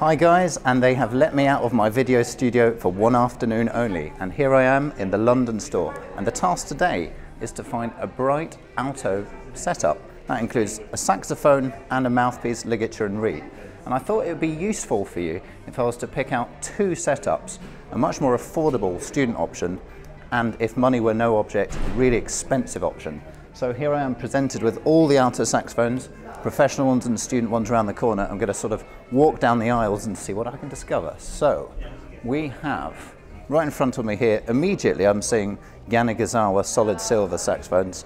Hi guys, and they have let me out of my video studio for one afternoon only. And here I am in the London store. And the task today is to find a bright alto setup. That includes a saxophone and a mouthpiece, ligature and reed. And I thought it would be useful for you if I was to pick out two setups, a much more affordable student option, and if money were no object, a really expensive option. So here I am presented with all the alto saxophones, professional ones and student ones around the corner. I'm going to sort of walk down the aisles and see what I can discover. So we have right in front of me here, immediately I'm seeing Yanagisawa solid silver saxophones.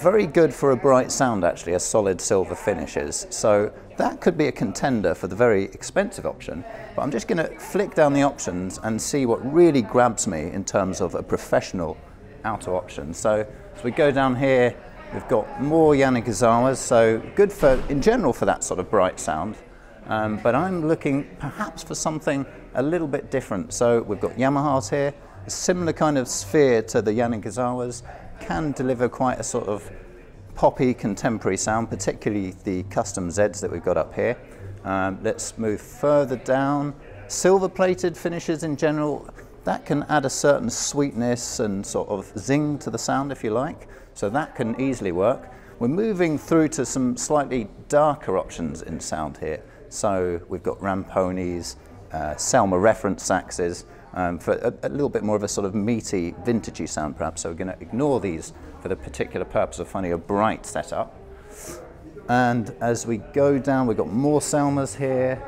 Very good for a bright sound actually, a solid silver finishes. So that could be a contender for the very expensive option. But I'm just going to flick down the options and see what really grabs me in terms of a professional alto option. So as we go down here, we've got more Yanagisawas, so good for, in general, for that sort of bright sound. Um, but I'm looking perhaps for something a little bit different. So we've got Yamahas here, a similar kind of sphere to the Yanagisawas, can deliver quite a sort of poppy contemporary sound, particularly the custom Zeds that we've got up here. Um, let's move further down. Silver plated finishes in general, that can add a certain sweetness and sort of zing to the sound if you like. So that can easily work. We're moving through to some slightly darker options in sound here. So we've got Rampones, uh, Selmer reference saxes, um, for a, a, little bit more of a sort of meaty, vintagey sound perhaps. So we're going to ignore these for the particular purpose of finding a bright setup. And as we go down, we've got more Selmers here,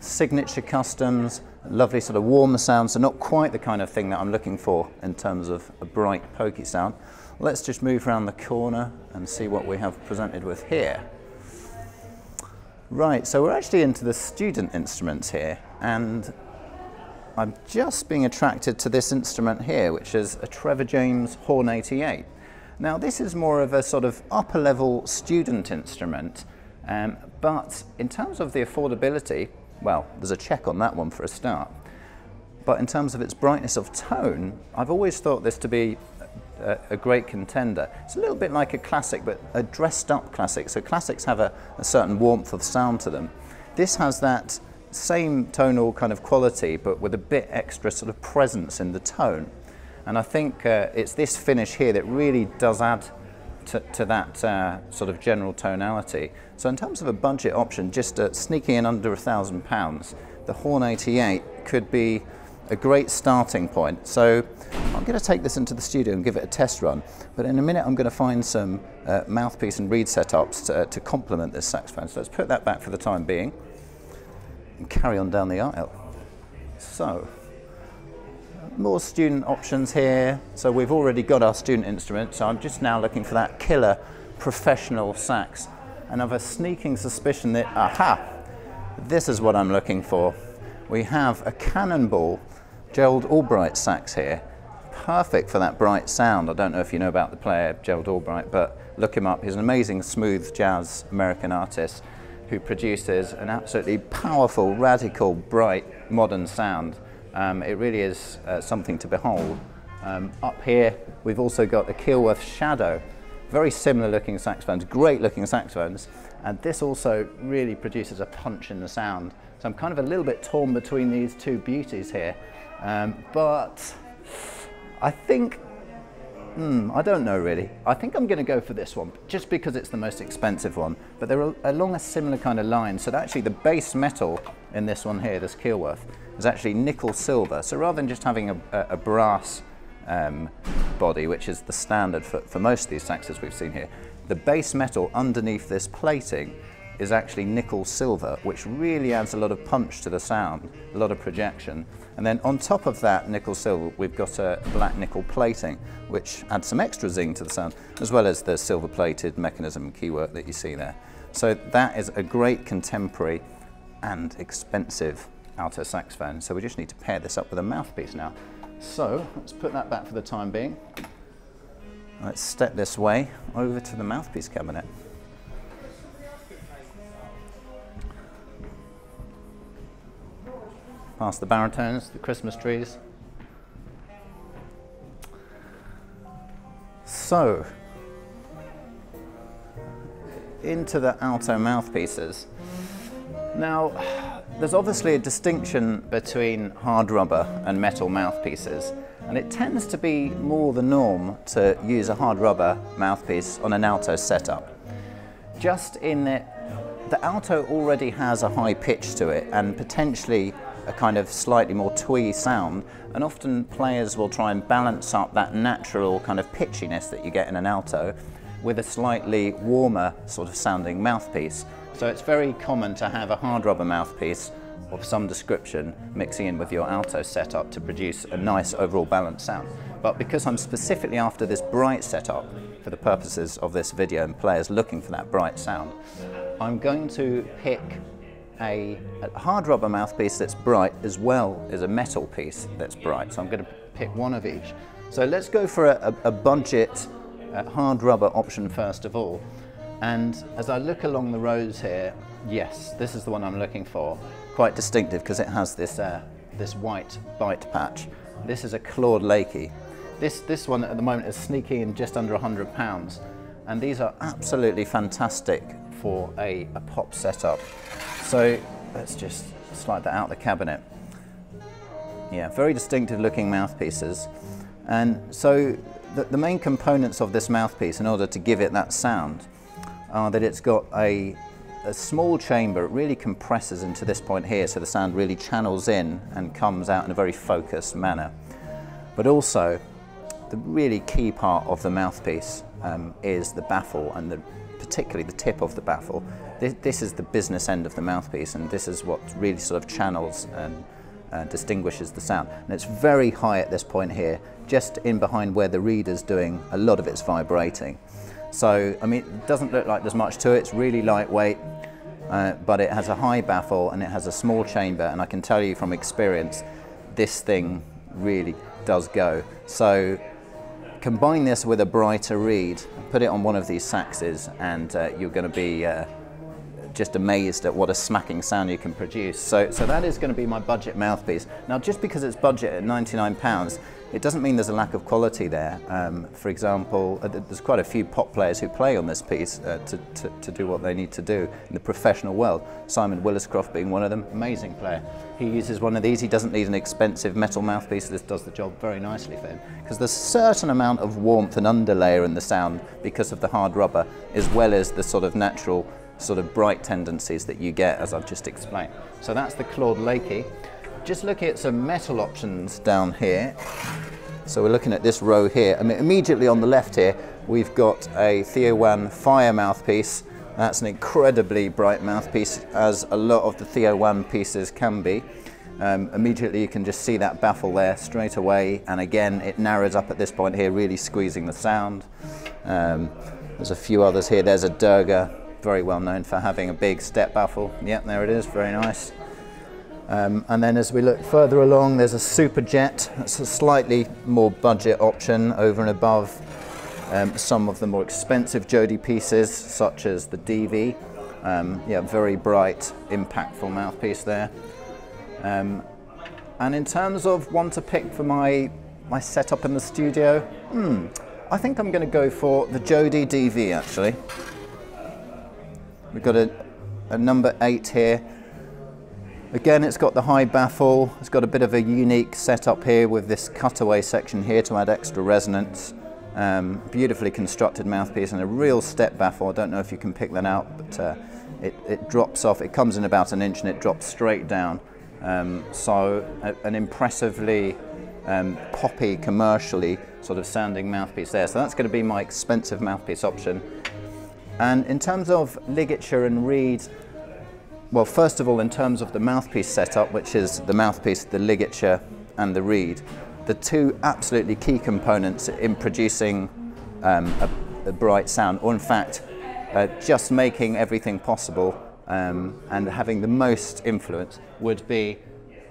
signature customs, lovely sort of warmer sound, so not quite the kind of thing that I'm looking for in terms of a bright, pokey sound. Let's just move around the corner and see what we have presented with here. Right, so we're actually into the student instruments here, and I'm just being attracted to this instrument here, which is a Trevor James Horn 88. Now, this is more of a sort of upper level student instrument, um, but in terms of the affordability, well, there's a check on that one for a start. But in terms of its brightness of tone, I've always thought this to be a, a, great contender. It's a little bit like a classic, but a dressed up classic. So classics have a, a certain warmth of sound to them. This has that same tonal kind of quality, but with a bit extra sort of presence in the tone. And I think uh, it's this finish here that really does add to, to that uh, sort of general tonality. So in terms of a budget option, just uh, sneaking in under a thousand pounds, the Horn 88 could be a great starting point. So going to take this into the studio and give it a test run, but in a minute I'm going to find some uh, mouthpiece and reed setups to, to complement this saxophone. So let's put that back for the time being and carry on down the aisle. So, more student options here. So we've already got our student instrument, so I'm just now looking for that killer professional sax. And I've a sneaking suspicion that, aha, this is what I'm looking for. We have a Cannonball Gerald Albright sax here. Perfect for that bright sound. I don't know if you know about the player Gerald Albright, but look him up. He's an amazing smooth jazz American artist who produces an absolutely powerful, radical, bright, modern sound. Um, it really is uh, something to behold. Um, up here, we've also got the Keilwerth Shadow, very similar looking saxophones, great looking saxophones, and this also really produces a punch in the sound. So I'm kind of a little bit torn between these two beauties here, um, but I think Hmm, I don't know really. I think I'm going to go for this one, just because it's the most expensive one. But they're along a similar kind of line. So actually the base metal in this one here, this Keilwerth, is actually nickel silver. So rather than just having a, a, a brass um, body, which is the standard for, for most of these saxes we've seen here, the base metal underneath this plating is actually nickel silver, which really adds a lot of punch to the sound, a lot of projection. And then on top of that nickel silver, we've got a black nickel plating, which adds some extra zing to the sound, as well as the silver plated mechanism keywork that you see there. So that is a great contemporary and expensive alto saxophone. So we just need to pair this up with a mouthpiece now. So let's put that back for the time being. Let's step this way over to the mouthpiece cabinet. Past the baritones, the Christmas trees. So, into the alto mouthpieces. Now, there's obviously a distinction between hard rubber and metal mouthpieces, and it tends to be more the norm to use a hard rubber mouthpiece on an alto setup. Just in that the alto already has a high pitch to it and potentially a kind of slightly more twee sound, and often players will try and balance up that natural kind of pitchiness that you get in an alto with a slightly warmer sort of sounding mouthpiece. So it's very common to have a hard rubber mouthpiece of some description mixing in with your alto setup to produce a nice overall balanced sound. But because I'm specifically after this bright setup for the purposes of this video and players looking for that bright sound, I'm going to pick a, a, hard rubber mouthpiece that's bright as well as a metal piece that's bright. So I'm going to pick one of each. So let's go for a, a, a budget hard rubber option first of all. And as I look along the rows here, yes, this is the one I'm looking for. Quite distinctive because it has this, uh, this white bite patch. This is a Claude Lakey. This, this one at the moment is sneaking in just under 100 pounds. And these are absolutely fantastic for a, a pop setup. So let's just slide that out of the cabinet. Yeah, very distinctive looking mouthpieces. And so the, the, main components of this mouthpiece in order to give it that sound are that it's got a, a small chamber, it really compresses into this point here so the sound really channels in and comes out in a very focused manner. But also, the really key part of the mouthpiece um, is the baffle and the, particularly the tip of the baffle this, this, is the business end of the mouthpiece and this is what really sort of channels and uh, distinguishes the sound. And it's very high at this point here, just in behind where the reader's doing a lot of its vibrating. So, I mean, it doesn't look like there's much to it, it's really lightweight, uh, but it has a high baffle and it has a small chamber, and I can tell you from experience, this thing really does go. So, combine this with a brighter reed, put it on one of these saxes, and uh, you're going to be uh, just amazed at what a smacking sound you can produce. So, so that is going to be my budget mouthpiece. Now, just because it's budget at 99 pounds, it doesn't mean there's a lack of quality there. Um, for example, uh, there's quite a few pop players who play on this piece uh, to, to, to, do what they need to do in the professional world. Simon Willescroft being one of them, amazing player. He uses one of these, he doesn't need an expensive metal mouthpiece, this does the job very nicely for him. Because there's a certain amount of warmth and underlayer in the sound because of the hard rubber, as well as the sort of natural sort of bright tendencies that you get as I've just explained. So that's the Claude Lakey. Just looking at some metal options down here. So we're looking at this row here. I mean, immediately on the left here, we've got a Theo Wanne Fire mouthpiece. That's an incredibly bright mouthpiece, as a lot of the Theo Wanne pieces can be. Um, immediately you can just see that baffle there straight away, and again it narrows up at this point here, really squeezing the sound. Um, there's a few others here. There's a Derga very well known for having a big step baffle. Yep, there it is, very nice. Um, and then as we look further along, there's a Superjet. That's a slightly more budget option over and above um, some of the more expensive Jody pieces, such as the DV. Um, yeah, very bright, impactful mouthpiece there. Um, and in terms of one to pick for my, my setup in the studio, hmm, I think I'm going to go for the Jody DV actually. We've got a, a number eight here. Again, it's got the high baffle. It's got a bit of a unique setup here with this cutaway section here to add extra resonance. Um, beautifully constructed mouthpiece and a real step baffle. I don't know if you can pick that out, but uh, it, it, drops off. It comes in about an inch and it drops straight down. Um, so a, an impressively um, poppy, commercially sort of sounding mouthpiece there. So that's going to be my expensive mouthpiece option. And in terms of ligature and reed, well, first of all, in terms of the mouthpiece setup, which is the mouthpiece, the ligature, and the reed, the two absolutely key components in producing um, a, a, bright sound, or in fact, uh, just making everything possible um, and having the most influence, would be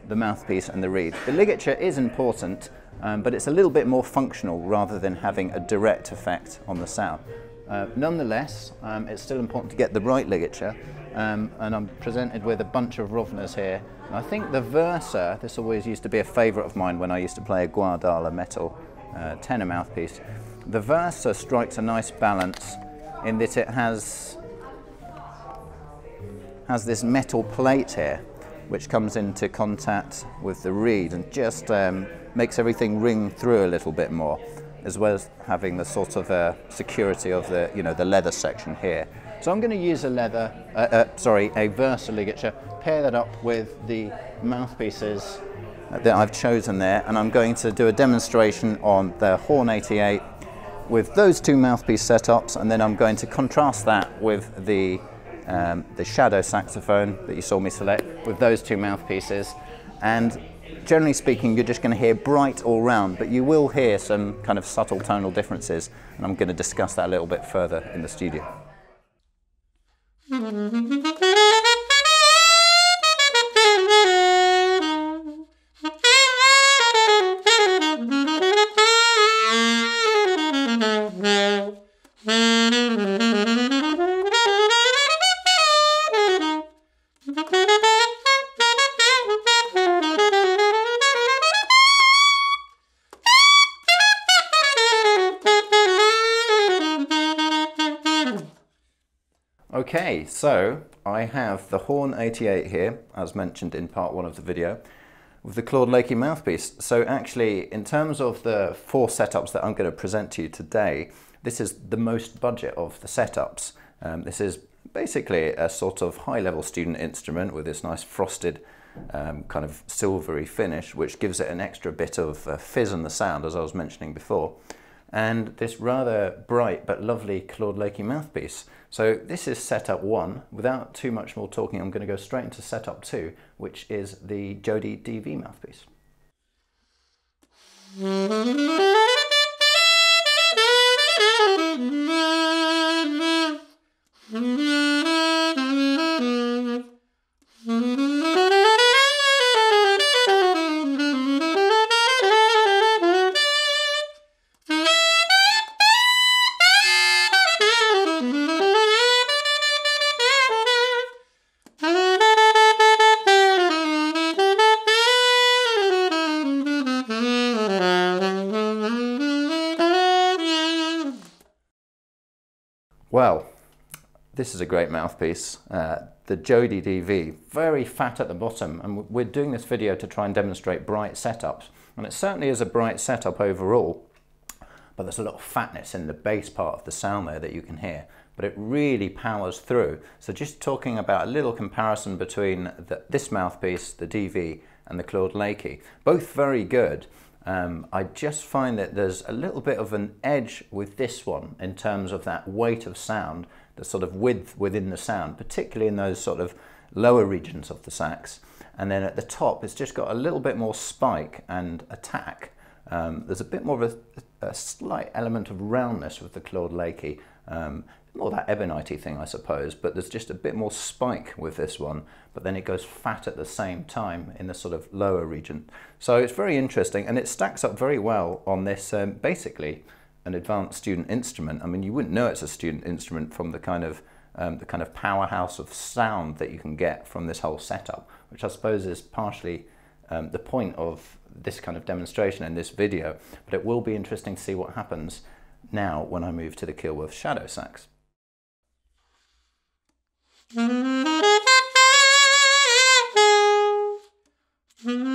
the mouthpiece and the reed. The ligature is important, um, but it's a little bit more functional rather than having a direct effect on the sound. Uh, nonetheless, um, it's still important to get the right ligature, um, and I'm presented with a bunch of Rovners here. And I think the Versa, this always used to be a favourite of mine when I used to play a Guardala metal uh, tenor mouthpiece. The Versa strikes a nice balance in that it has has this metal plate here, which comes into contact with the reed and just um, makes everything ring through a little bit more, as well as having the sort of uh, security of the, you know, the leather section here. So I'm going to use a leather, uh, uh, sorry, a Versa ligature, pair that up with the mouthpieces that I've chosen there, and I'm going to do a demonstration on the Horn 88 with those two mouthpiece setups, and then I'm going to contrast that with the um, the shadow saxophone that you saw me select with those two mouthpieces. And generally speaking, you're just going to hear bright all round, but you will hear some kind of subtle tonal differences, and I'm going to discuss that a little bit further in the studio. Okay, so I have the Horn 88 here, as mentioned in part one of the video, with the Claude Lakey mouthpiece. So actually, in terms of the four setups that I'm going to present to you today, this is the most budget of the setups. Um, this is basically a sort of high-level student instrument with this nice frosted um, kind of silvery finish, which gives it an extra bit of uh, fizz in the sound, as I was mentioning before and this rather bright but lovely Claude Lakey mouthpiece. So this is setup one. Without too much more talking, I'm going to go straight into setup two, which is the Jody DV mouthpiece. Well, this is a great mouthpiece. Uh, the Jody DV, very fat at the bottom, and we're doing this video to try and demonstrate bright setups. And it certainly is a bright setup overall, but there's a lot of fatness in the bass part of the sound there that you can hear, but it really powers through. So just talking about a little comparison between the, this mouthpiece, the DV, and the Claude Lakey, both very good, um, I just find that there's a little bit of an edge with this one in terms of that weight of sound, the sort of width within the sound, particularly in those sort of lower regions of the sax. And then at the top, it's just got a little bit more spike and attack. Um, there's a bit more of a, a, slight element of roundness with the Claude Lakey. Um, more that ebonite thing, I suppose, but there's just a bit more spike with this one, but then it goes fat at the same time in the sort of lower region. So it's very interesting, and it stacks up very well on this, um, basically, an advanced student instrument, I mean, you wouldn't know it's a student instrument from the kind of um, the kind of powerhouse of sound that you can get from this whole setup, which I suppose is partially um, the point of this kind of demonstration in this video. But it will be interesting to see what happens now when I move to the Keilwerth shadow sax. Mm-hmm.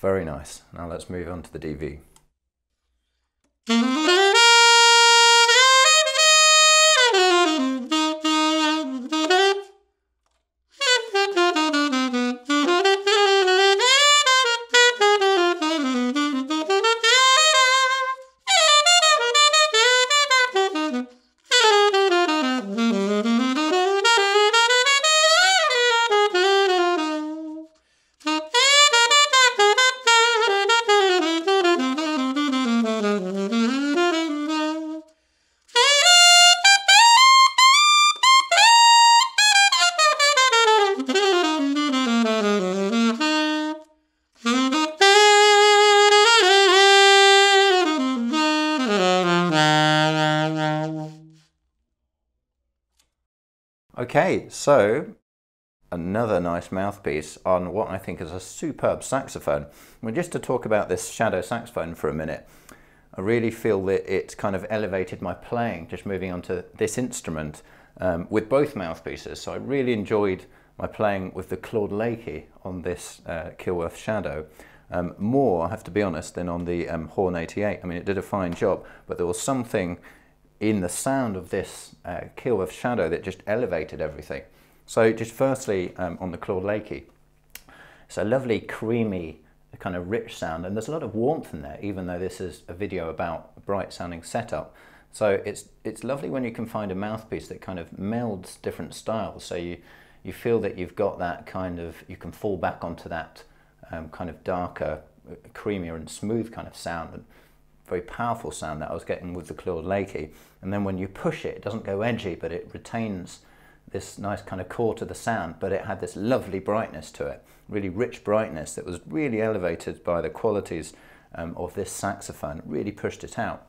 Very nice. Now let's move on to the DV. Okay, so another nice mouthpiece on what I think is a superb saxophone. Well, just to talk about this shadow saxophone for a minute, I really feel that it kind of elevated my playing, just moving on to this instrument um, with both mouthpieces. So I really enjoyed my playing with the Claude Lakey on this uh, Keilwerth Shadow. Um, more, I have to be honest, than on the um, Horn 88. I mean, it did a fine job, but there was something in the sound of this uh, Keilwerth Shadow that just elevated everything. So just firstly um, on the Claude Lakey, it's a lovely creamy kind of rich sound and there's a lot of warmth in there even though this is a video about a bright sounding setup. So it's, it's lovely when you can find a mouthpiece that kind of melds different styles so you, you feel that you've got that kind of, you can fall back onto that um, kind of darker, creamier and smooth kind of sound very powerful sound that I was getting with the Claude Lakey. And then when you push it, it doesn't go edgy, but it retains this nice kind of core to the sound, but it had this lovely brightness to it, really rich brightness that was really elevated by the qualities um, of this saxophone. It really pushed it out.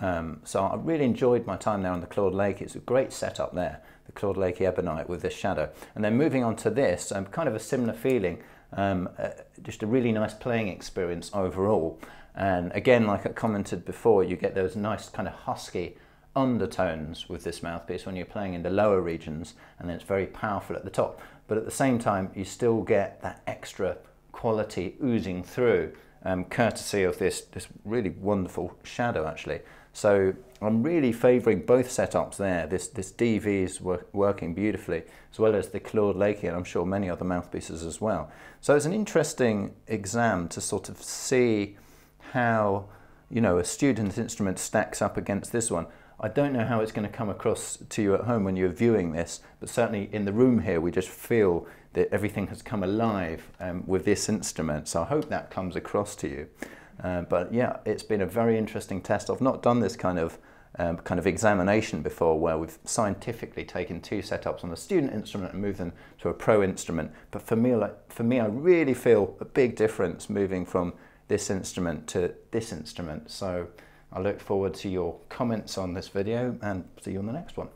Um, so I really enjoyed my time there on the Claude Lake. It's a great setup there, the Claude Lake Ebonite with this shadow. And then moving on to this, um, kind of a similar feeling, um, uh, just a really nice playing experience overall. And again, like I commented before, you get those nice kind of husky undertones with this mouthpiece when you're playing in the lower regions, and then it's very powerful at the top. But at the same time, you still get that extra quality oozing through, um, courtesy of this, this really wonderful shadow actually. So I'm really favouring both setups there. This, this DV is work, working beautifully, as well as the Claude Lakey, and I'm sure many other mouthpieces as well. So it's an interesting exam to sort of see how you know a student instrument stacks up against this one. I don't know how it's going to come across to you at home when you're viewing this, but certainly in the room here we just feel that everything has come alive um, with this instrument. So I hope that comes across to you. Uh, but yeah, it's been a very interesting test. I've not done this kind of um, kind of examination before where we've scientifically taken two setups on a student instrument and moved them to a pro instrument. But for me, like, for me, I really feel a big difference moving from this instrument to this instrument. So I look forward to your comments on this video and see you on the next one.